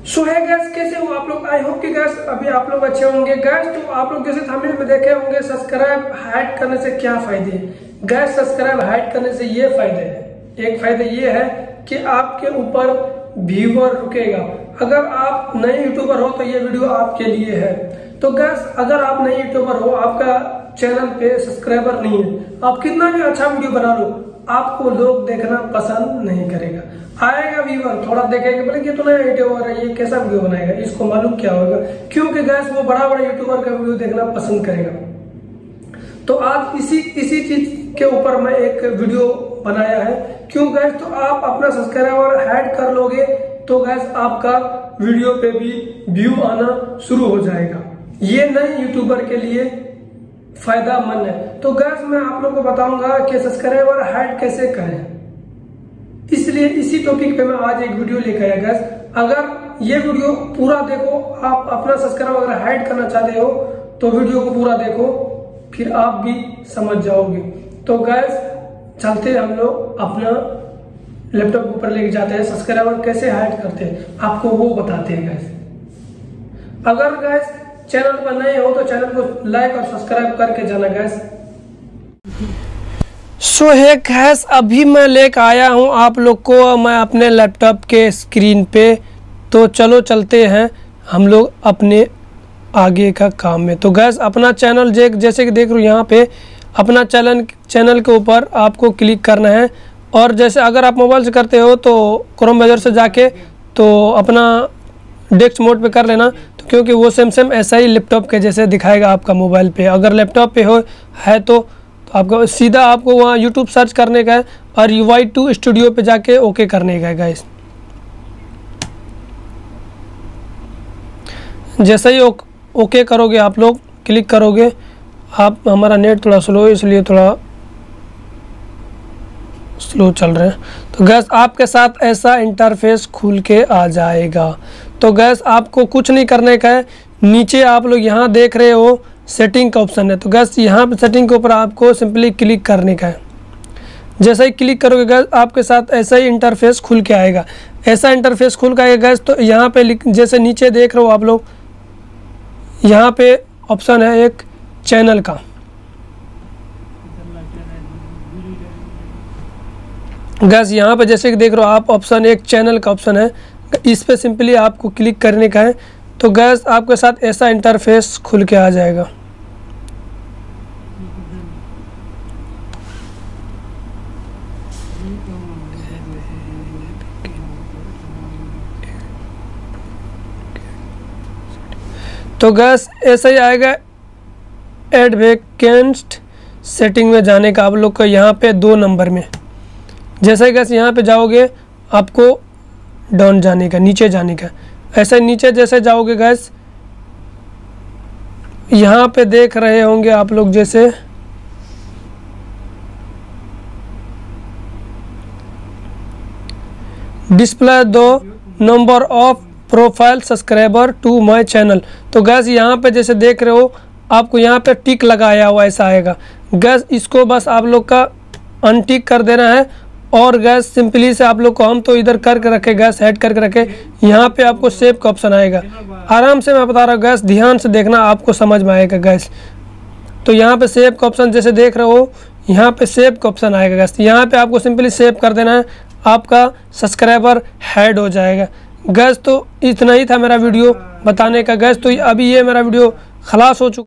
सो है गैस कैसे हो आप लोग? आई होप कि गैस अभी आप लोग अच्छे होंगे। गैस तो आप लोग जैसे थंबनेल में देखे होंगे सब्सक्राइब हाइड करने से क्या फ़ायदे गैस सब्सक्राइब हाइड करने से ये फ़ायदे है। एक फ़ायदा ये है कि आपके ऊपर व्यूवर रुकेगा। अगर आप नए यूट्यूबर हो तो ये वीडियो आपके लिए है। तो गैस अगर आप नए यूट्यूबर हो, आपका चैनल पे सब्सक्राइबर नहीं है, आप कितना भी अच्छा वीडियो बना लो आपको लोग देखना पसंद नहीं करेगा। आएगा व्यूवर थोड़ा देखेगा बोले ये तो नया यूट्यूबर है, ये कैसा वीडियो बनाएगा? इसको मालूम क्या होगा? क्योंकि गैस वो बड़ा बड़ा यूट्यूबर का वीडियो देखना पसंद करेगा। तो आज इसी इसी चीज़ के ऊपर मैं एक वीडियो बनाया है। क्यों गैस तो आप अपना सब्सक्राइबर ऐड कर लोगे तो गैस आपका वीडियो पे भी व्यू आना शुरू हो जाएगा। ये नए यूट्यूबर के लिए फ़ायदा मंद है। तो गैस मैं आप लोग को बताऊँगा कि सब्सक्राइबर हाइड कैसे करें। इसलिए इसी टॉपिक पे मैं आज एक वीडियो लेकर आया गैस अगर ये वीडियो पूरा देखो, आप अपना सब्सक्राइबर अगर हाइड करना चाहते हो तो वीडियो को पूरा देखो, फिर आप भी समझ जाओगे। तो गैस चलते हम लोग अपना लैपटॉप ऊपर लेके जाते हैं। सब्सक्राइबर कैसे हाइड करते हैं, आपको वो बताते हैं गैस अगर गैस चैनल पर नए हो तो चैनल को लाइक और सब्सक्राइब करके जाना गैस सो so, है गैस अभी मैं लेकर आया हूँ आप लोग को मैं अपने लैपटॉप के स्क्रीन पे। तो चलो चलते हैं हम लोग अपने आगे का काम में। तो गैस अपना चैनल जे जैसे कि देख रहे हो यहाँ पे अपना चैनल चैनल के ऊपर आपको क्लिक करना है। और जैसे अगर आप मोबाइल से करते हो तो क्रोम ब्राउज़र से जाके तो अपना डेस्क मोड पे कर लेना। क्योंकि वो सेम सेम ऐसा ही लैपटॉप के जैसे दिखाएगा आपका मोबाइल पे। अगर लैपटॉप पे हो है तो, तो आपको सीधा आपको वहाँ यूट्यूब सर्च करने का है और यू वाई टू स्टूडियो पे जाके ओके करने का है गाइस जैसे ही ओके करोगे आप लोग क्लिक करोगे आप हमारा नेट थोड़ा स्लो है इसलिए थोड़ा स्लो चल रहे हैं। तो गैस आपके साथ ऐसा इंटरफेस खुल के आ जाएगा। तो गैस, आपको कुछ नहीं करने का है। नीचे आप लोग यहाँ देख रहे हो सेटिंग का ऑप्शन है। तो गैस, यहाँ पे सेटिंग के ऊपर आपको सिंपली क्लिक करने का है। जैसे ही क्लिक करोगे गैस, आपके साथ ऐसा ही इंटरफेस खुल के आएगा। ऐसा इंटरफेस खुल के आएगा गैस तो यहाँ पे जैसे नीचे देख रहे हो आप लोग, यहाँ पे ऑप्शन है एक चैनल का। गैस, यहाँ पे जैसे कि देख रहे हो आप ऑप्शन एक चैनल का ऑप्शन है। इस पर सिंपली आपको क्लिक करने का है। तो गैस आपके साथ ऐसा इंटरफेस खुल के आ जाएगा। तो गैस ऐसा ही आएगा एडवेकेंस्ट सेटिंग में जाने का। आप लोग का यहाँ पे दो नंबर में। जैसे गैस यहाँ पे जाओगे, आपको डाउन जाने का, नीचे जाने का। ऐसे नीचे जैसे जाओगे गैस यहाँ पे देख रहे होंगे आप लोग जैसे डिस्प्ले दो number of profile subscriber to my channel तो गैस यहाँ पे जैसे देख रहे हो, आपको यहाँ पे टिक लगाया हुआ ऐसा आएगा। गैस इसको बस आप लोग का अनटिक कर देना है। और गैस सिंपली से आप लोग को हम तो इधर करके रखे गैस हेड करके रखे, यहाँ पे आपको सेव का ऑप्शन आएगा। आराम से मैं बता रहा हूँ गैस ध्यान से देखना, आपको समझ में आएगा गैस तो यहाँ पे सेव का ऑप्शन जैसे देख रहे हो, यहाँ पे सेव का ऑप्शन आएगा गैस यहाँ पे आपको सिंपली सेव कर देना है, आपका सब्सक्राइबर हेड हो जाएगा। गैस तो इतना ही था मेरा वीडियो बताने का गैस तो अभी ये मेरा वीडियो खलास हो चुका